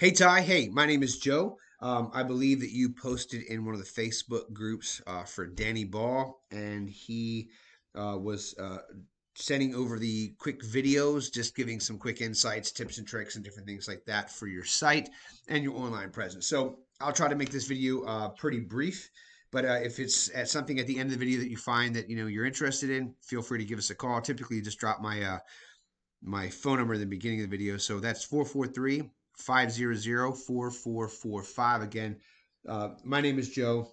Hey, Ty. Hey, my name is Joe. Um, I believe that you posted in one of the Facebook groups uh, for Danny Ball, and he uh, was uh, sending over the quick videos, just giving some quick insights, tips, and tricks, and different things like that for your site and your online presence. So I'll try to make this video uh, pretty brief. But uh, if it's at something at the end of the video that you find that you know you're interested in, feel free to give us a call. Typically, just drop my uh, my phone number in the beginning of the video. So that's 443 500 4445. Again, uh, my name is Joe.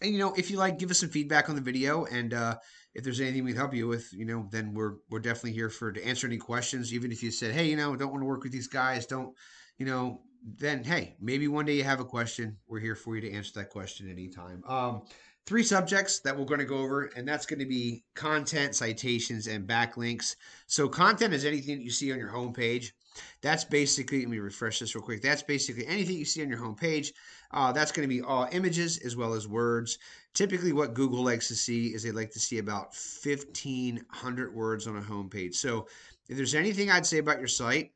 And, you know, if you like, give us some feedback on the video. And uh, if there's anything we can help you with, you know, then we're, we're definitely here for to answer any questions. Even if you said, hey, you know, don't want to work with these guys, don't, you know, then hey, maybe one day you have a question. We're here for you to answer that question anytime. Um, three subjects that we're going to go over, and that's going to be content, citations, and backlinks. So, content is anything that you see on your homepage. That's basically, let me refresh this real quick. That's basically anything you see on your homepage. Uh, that's going to be all images as well as words. Typically, what Google likes to see is they like to see about 1,500 words on a homepage. So, if there's anything I'd say about your site,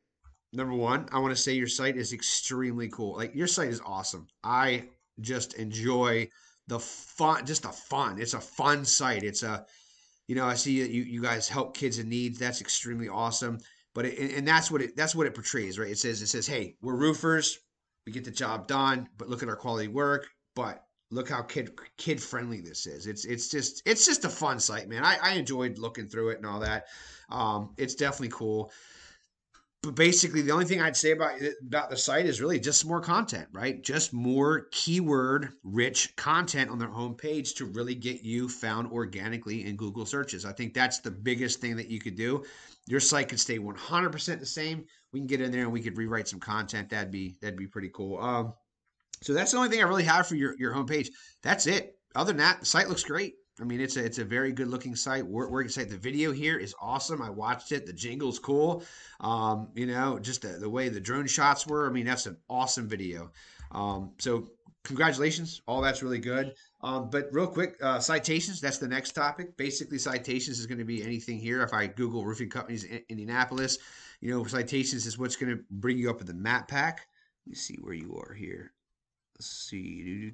number one, I want to say your site is extremely cool. Like, your site is awesome. I just enjoy the fun, just the fun. It's a fun site. It's a, you know, I see that you, you guys help kids in need. That's extremely awesome. But it, and that's what it that's what it portrays, right? It says it says, hey, we're roofers, we get the job done, but look at our quality work. But look how kid kid friendly this is. It's it's just it's just a fun site, man. I, I enjoyed looking through it and all that. Um, it's definitely cool but basically the only thing I'd say about about the site is really just more content, right? Just more keyword rich content on their homepage to really get you found organically in Google searches. I think that's the biggest thing that you could do. Your site could stay 100% the same. We can get in there and we could rewrite some content. That'd be that'd be pretty cool. Um, so that's the only thing I really have for your your homepage. That's it. Other than that, the site looks great. I mean, it's a it's a very good looking site. Working site. The video here is awesome. I watched it. The jingle's cool. Um, you know, just the, the way the drone shots were. I mean, that's an awesome video. Um, so congratulations. All that's really good. Um, but real quick, uh, citations. That's the next topic. Basically, citations is going to be anything here. If I Google roofing companies in Indianapolis, you know, citations is what's going to bring you up in the map pack. Let me see where you are here. Let's see.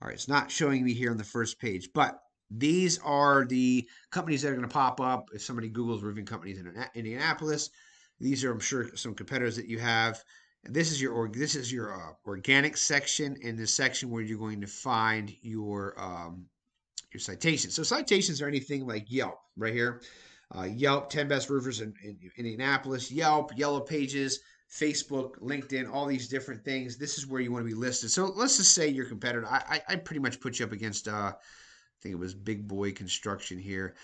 All right, it's not showing me here on the first page, but these are the companies that are going to pop up if somebody Googles roofing companies in Indianapolis. These are, I'm sure, some competitors that you have. And this is your org, this is your uh, organic section in the section where you're going to find your um, your citations. So citations are anything like Yelp right here. Uh, Yelp, 10 best roofers in, in Indianapolis, Yelp, Yellow Pages, Facebook, LinkedIn, all these different things. This is where you want to be listed. So let's just say your competitor. I, I, I pretty much put you up against, uh, I think it was Big Boy Construction here.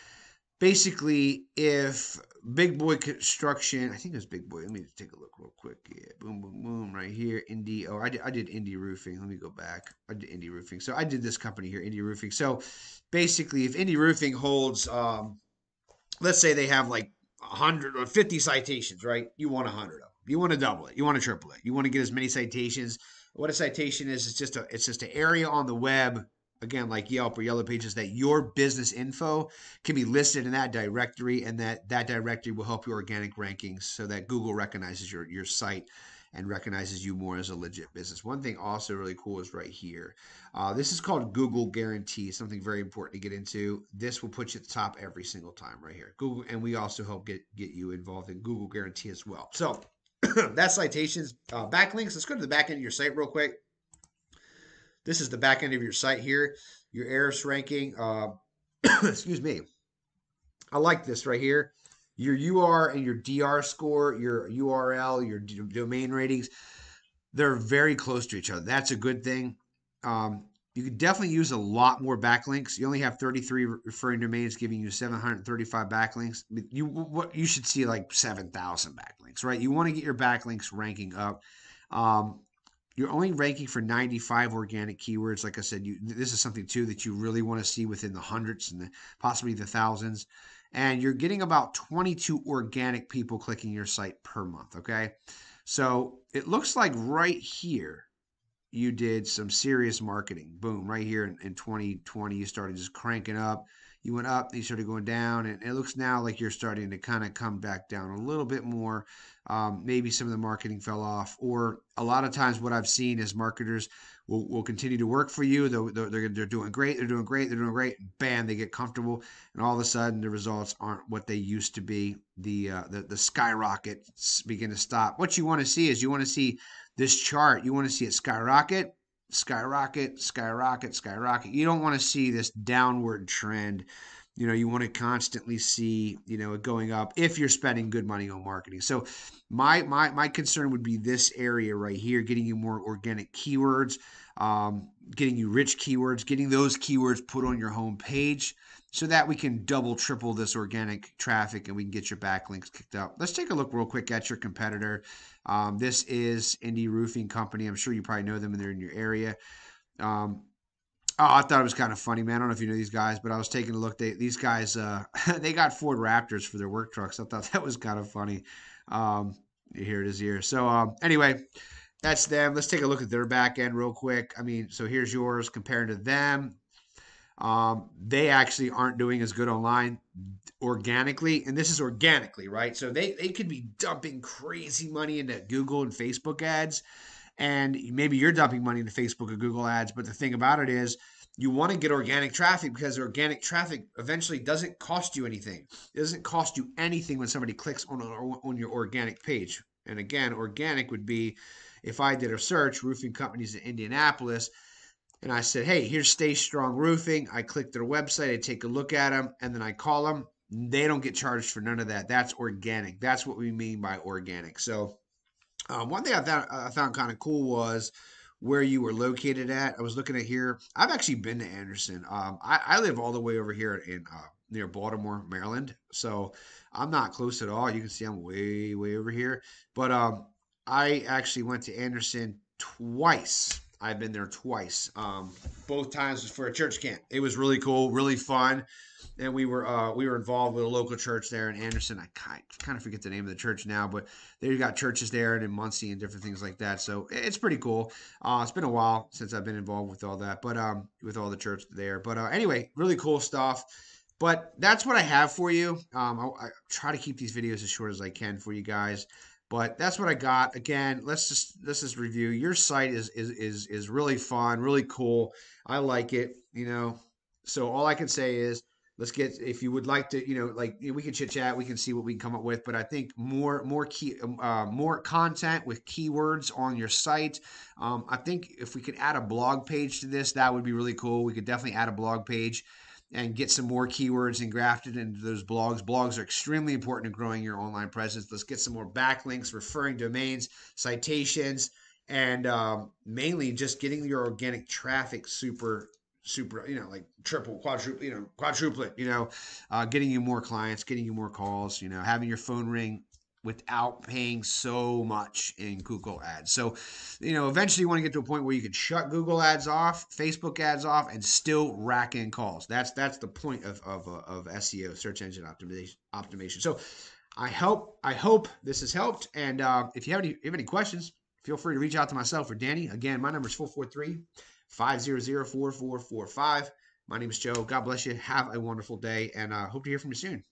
Basically, if Big Boy Construction, I think it was Big Boy. Let me just take a look real quick. Yeah, boom, boom, boom, right here. Indie. Oh, I did, I did Indie Roofing. Let me go back. I did Indie Roofing. So I did this company here, Indie Roofing. So basically, if Indie Roofing holds, um, let's say they have like 100 or 50 citations, right? You want 100 of them. You want to double it. You want to triple it. You want to get as many citations. What a citation is, it's just a it's just an area on the web, again, like Yelp or Yellow Pages, that your business info can be listed in that directory, and that that directory will help your organic rankings so that Google recognizes your your site and recognizes you more as a legit business. One thing also really cool is right here. Uh, this is called Google Guarantee, something very important to get into. This will put you at the top every single time right here. Google, and we also help get get you involved in Google Guarantee as well. So that citations uh, backlinks. Let's go to the back end of your site real quick. This is the back end of your site here. Your Ahrefs ranking. Uh, excuse me. I like this right here. Your UR and your DR score, your URL, your domain ratings, they're very close to each other. That's a good thing. Um, you could definitely use a lot more backlinks. You only have 33 referring domains, giving you 735 backlinks. You what you should see like 7,000 backlinks, right? You want to get your backlinks ranking up. Um, you're only ranking for 95 organic keywords. Like I said, you this is something too that you really want to see within the hundreds and the, possibly the thousands. And you're getting about 22 organic people clicking your site per month. Okay, so it looks like right here you did some serious marketing. Boom, right here in, in 2020, you started just cranking up. you went up, you started going down, and it looks now like you're starting to kind of come back down a little bit more. Um, maybe some of the marketing fell off, or a lot of times what I've seen is marketers will, will continue to work for you. They're, they're, they're doing great, they're doing great, they're doing great. Bam, they get comfortable, and all of a sudden the results aren't what they used to be. The uh, the, the skyrockets begin to stop. What you want to see is you want to see this chart. You want to see it skyrocket skyrocket, skyrocket, skyrocket. You don't want to see this downward trend. You know, you want to constantly see, you know, it going up if you're spending good money on marketing. So my my my concern would be this area right here, getting you more organic keywords, um, getting you rich keywords, getting those keywords put on your home page so that we can double, triple this organic traffic and we can get your backlinks kicked up. Let's take a look real quick at your competitor. Um, this is Indie Roofing Company. I'm sure you probably know them and they're in your area. Um, oh, I thought it was kind of funny, man. I don't know if you know these guys, but I was taking a look. They, these guys, uh, they got Ford Raptors for their work trucks. I thought that was kind of funny. Um, here it is here. So um, anyway, that's them. Let's take a look at their back end real quick. I mean, so here's yours compared to them. Um, they actually aren't doing as good online organically, and this is organically, right? So they, they could be dumping crazy money into Google and Facebook ads, and maybe you're dumping money into Facebook or Google ads. But the thing about it is, you want to get organic traffic because organic traffic eventually doesn't cost you anything. It doesn't cost you anything when somebody clicks on on your organic page. And again, organic would be if I did a search, roofing companies in Indianapolis and I said, hey, here's Stay Strong Roofing. I click their website, I take a look at them, and then I call them. They don't get charged for none of that. That's organic. That's what we mean by organic. So, uh, one thing I thought I found kind of cool was where you were located at. I was looking at here. I've actually been to Anderson. Um, I, I, live all the way over here in uh, near Baltimore, Maryland. So I'm not close at all. You can see I'm way, way over here. But um, I actually went to Anderson twice I've been there twice. Um, both times was for a church camp. It was really cool, really fun, and we were uh, we were involved with a local church there in Anderson. I kind of forget the name of the church now, but they've got churches there and in Muncie and different things like that. So it's pretty cool. Uh, it's been a while since I've been involved with all that, but um, with all the church there. But uh, anyway, really cool stuff. But that's what I have for you. Um, I, I try to keep these videos as short as I can for you guys. But that's what I got. Again, let's just let's just review. Your site is is is is really fun, really cool. I like it. You know, so all I can say is let's get if you would like to you know like we can chit chat we can see what we can come up with but i think more more key um, uh, more content with keywords on your site um, i think if we could add a blog page to this that would be really cool we could definitely add a blog page and get some more keywords engrafted into those blogs. Blogs are extremely important in growing your online presence. Let's get some more backlinks, referring domains, citations, and um, mainly just getting your organic traffic super super you know like triple quadruple you know quadruplet you know uh, getting you more clients getting you more calls you know having your phone ring without paying so much in Google ads. So, you know, eventually you want to get to a point where you can shut Google ads off, Facebook ads off, and still rack in calls. That's that's the point of of, uh, of SEO, search engine optimization. Optimization. So, I hope I hope this has helped. And uh, if you have any if you have any questions, feel free to reach out to myself or Danny. Again, my number is 443 500 4445. My name is Joe. God bless you. Have a wonderful day, and uh, hope to hear from you soon.